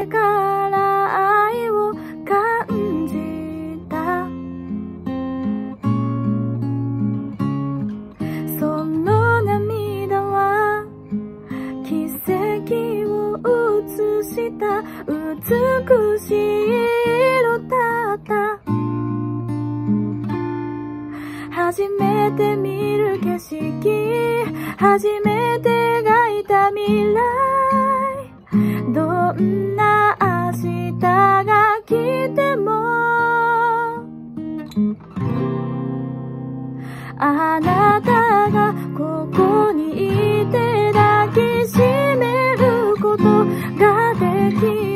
てから愛を感じた。その涙は奇跡を映した。美しい色だった。初めて見る景色。初めて描いた未来。あなたがここにいて抱きしめることができる。